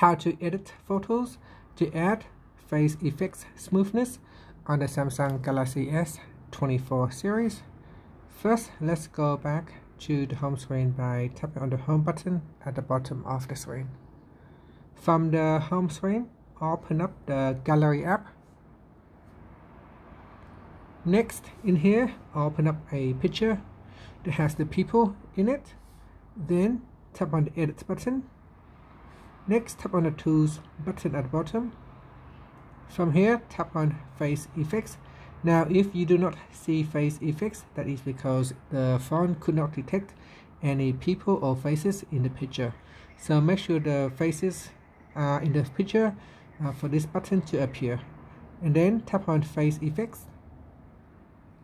how to edit photos to add face effects smoothness on the Samsung Galaxy S24 series. First, let's go back to the home screen by tapping on the home button at the bottom of the screen. From the home screen, open up the gallery app. Next, in here, open up a picture that has the people in it. Then tap on the edit button Next, tap on the Tools button at the bottom. From here, tap on Face Effects. Now, if you do not see face effects, that is because the phone could not detect any people or faces in the picture. So make sure the faces are in the picture uh, for this button to appear. And then tap on face effects.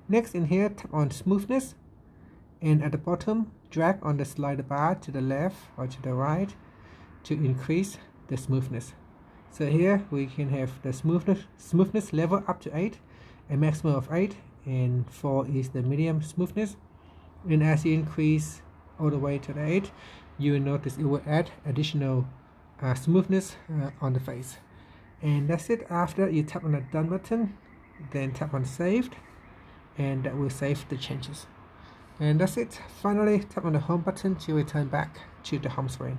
Next in here, tap on smoothness. And at the bottom, drag on the slider bar to the left or to the right to increase the smoothness. So here we can have the smoothness smoothness level up to 8, a maximum of 8, and 4 is the medium smoothness. And as you increase all the way to the 8, you will notice it will add additional uh, smoothness uh, on the face. And that's it. After you tap on the done button, then tap on saved, and that will save the changes. And that's it. Finally, tap on the home button to return back to the home screen.